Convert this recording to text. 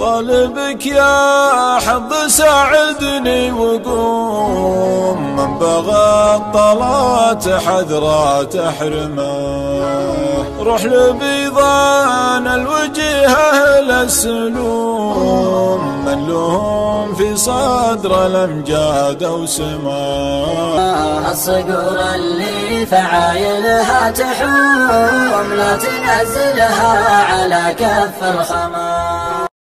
طالبك يا حظ ساعدني وقوم من بغى الطلات حذرة تحرمه روح لبيضان الوجه أهل السلوم من لهم في صدر الأمجاد وسماه الصقور اللي فعايلها تحوم لا تنزلها على كف الخمار